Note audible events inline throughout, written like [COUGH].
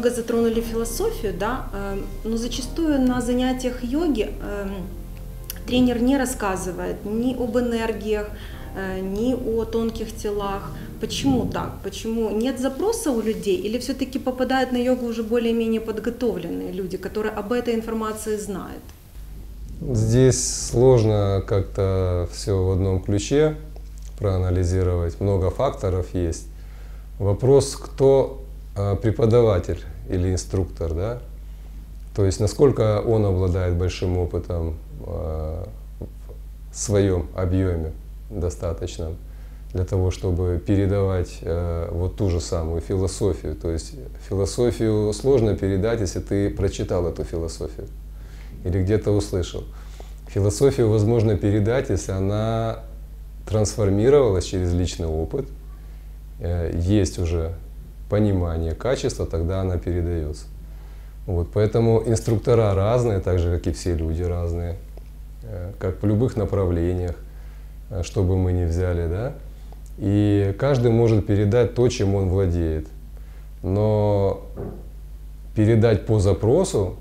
немного затронули философию, да, э, но зачастую на занятиях йоги э, тренер не рассказывает ни об энергиях, э, ни о тонких телах. Почему так? Почему нет запроса у людей? Или все-таки попадают на йогу уже более-менее подготовленные люди, которые об этой информации знают? Здесь сложно как-то все в одном ключе проанализировать. Много факторов есть. Вопрос, кто преподаватель или инструктор, да? То есть насколько он обладает большим опытом а, в своем объеме достаточном для того, чтобы передавать э, вот ту же самую философию. То есть философию сложно передать, если ты прочитал эту философию или где-то услышал. Философию возможно передать, если она трансформировалась через личный опыт, э, есть уже понимание качества, тогда она передается. Вот, поэтому инструктора разные, так же, как и все люди разные, э, как в любых направлениях, э, что бы мы ни взяли, да. И каждый может передать то, чем он владеет. Но передать по запросу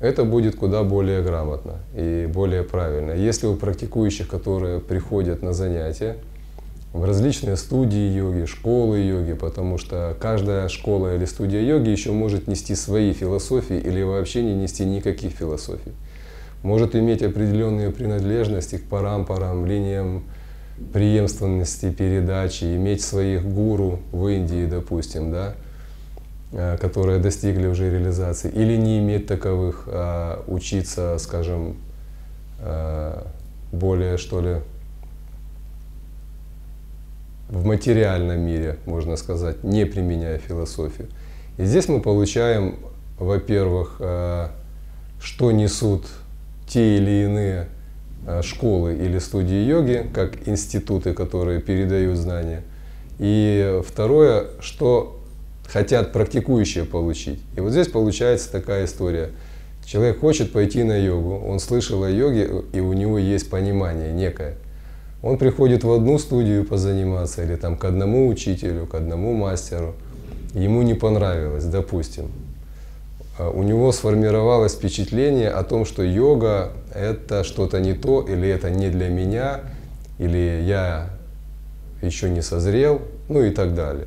это будет куда более грамотно и более правильно. Если у практикующих, которые приходят на занятия, в различные студии йоги, школы йоги, потому что каждая школа или студия йоги еще может нести свои философии или вообще не нести никаких философий. Может иметь определенные принадлежности к парам-парам, линиям преемственности передачи, иметь своих гуру в Индии, допустим, да, Э, которые достигли уже реализации, или не иметь таковых, а учиться, скажем, э, более, что ли, в материальном мире, можно сказать, не применяя философию. И здесь мы получаем, во-первых, э, что несут те или иные школы или студии йоги, как институты, которые передают знания. И второе, что хотят практикующие получить. И вот здесь получается такая история. Человек хочет пойти на йогу, он слышал о йоге, и у него есть понимание некое. Он приходит в одну студию позаниматься или там к одному учителю, к одному мастеру. Ему не понравилось, допустим. А у него сформировалось впечатление о том, что йога – это что-то не то, или это не для меня, или я еще не созрел, ну и так далее.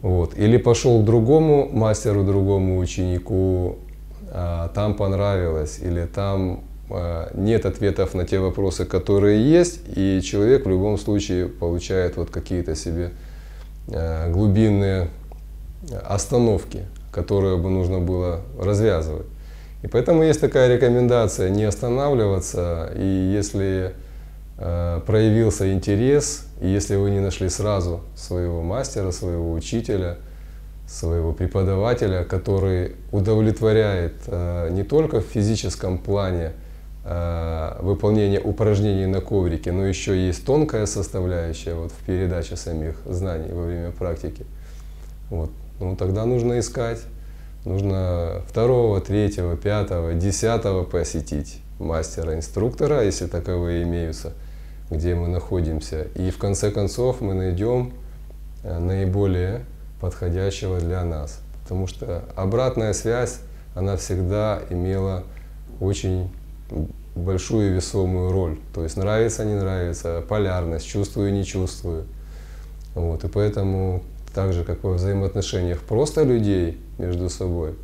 Вот. Или пошел к другому мастеру, другому ученику, а, там понравилось, или там нет ответов на те вопросы, которые есть, и человек в любом случае получает вот какие-то себе а, глубинные остановки, которые бы нужно было развязывать. И поэтому есть такая рекомендация не останавливаться, и если Э, проявился интерес, и если вы не нашли сразу своего мастера, своего учителя, своего преподавателя, который удовлетворяет не только в физическом плане э, выполнения упражнений на коврике, но еще есть тонкая составляющая вот, в передаче самих знаний во время практики. Вот. Ну, тогда нужно искать, нужно второго, третьего, пятого, десятого посетить мастера-инструктора, если таковые имеются – где мы находимся. И в конце концов мы найдем э, наиболее подходящего для нас. Потому что обратная связь, она всегда имела очень большую весомую роль. То есть нравится, не нравится, полярность, чувствую, не чувствую. Вот. И поэтому, так же, как во взаимоотношениях просто людей между собой,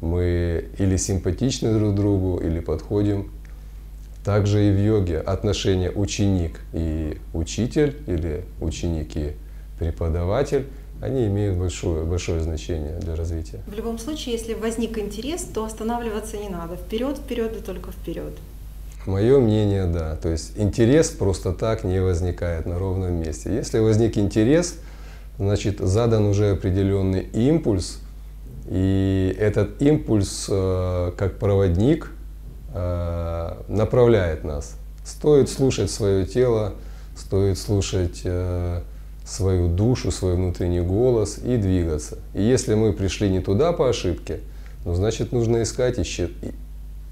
мы или симпатичны друг другу, или подходим также и в йоге отношения ученик и учитель или ученик и преподаватель, они имеют большое, большое значение для развития. В любом случае, если возник интерес, то останавливаться не надо. Вперед, вперед и только вперед. Мое мнение, да. То есть интерес просто так не возникает на ровном месте. Если возник интерес, значит задан уже определенный импульс, и этот импульс э, как проводник – Э, направляет нас. Стоит слушать свое тело, стоит слушать э, свою душу, свой внутренний голос и двигаться. И если мы пришли не туда по ошибке, ну, значит нужно искать, ищи,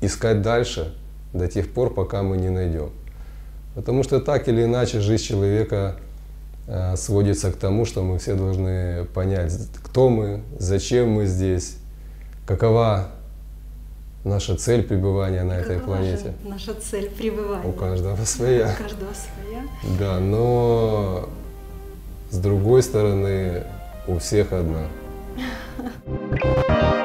искать дальше до тех пор, пока мы не найдем. Потому что так или иначе жизнь человека э, сводится к тому, что мы все должны понять, кто мы, зачем мы здесь, какова наша цель пребывания на этой Какова же планете. Наша цель пребывания. У каждого своя. У каждого своя. Да, но с другой стороны, у всех одна. [LAUGHS]